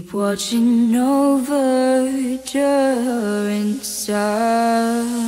watching over Durin's son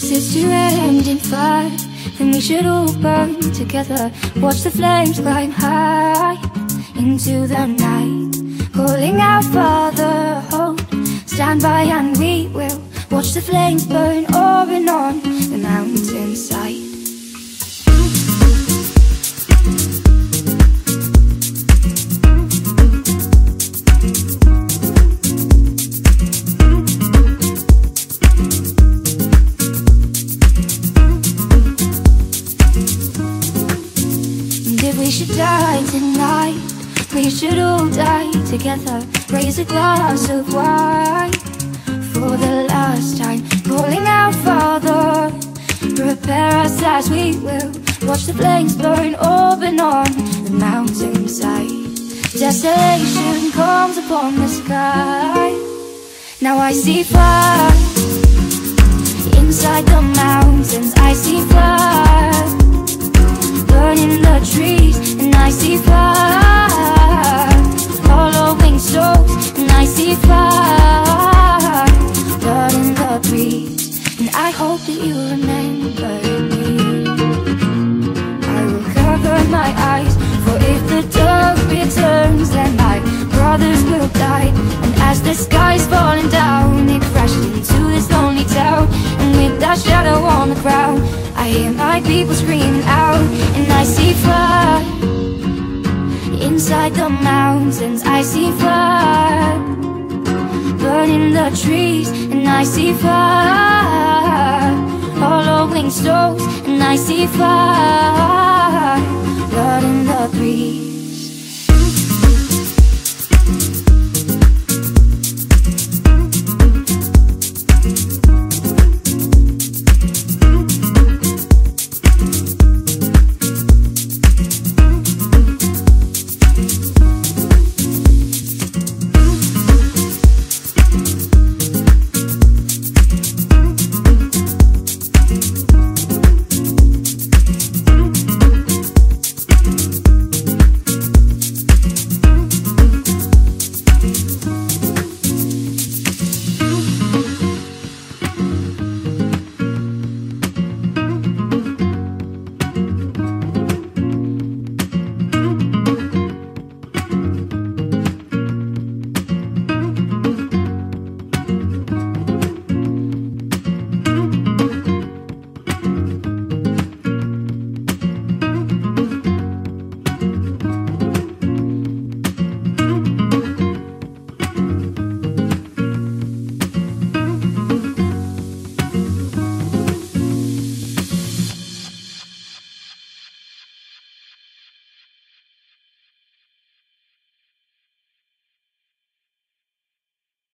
this is to end in fire, then we should all burn together. Watch the flames climb high into the night, calling out, Father, hold, stand by, and we will watch the flames burn over and on the mountainside. Die tonight, we should all die together. Raise a glass of wine for the last time. Calling out, Father, prepare us as we will. Watch the flames burn open on the mountainside. Desolation comes upon the sky. Now I see fire inside the mountains. Following souls, and I see fire burning the breeze. And I hope that you remember me. I will cover my eyes, for if the dark returns, then my brothers will die. And as the sky's falling down, it crashed into this lonely town. And with that shadow on the ground, I hear my people screaming out, and I see fire inside the mountains. Burning the trees, and I see fire following souls, and I see fire.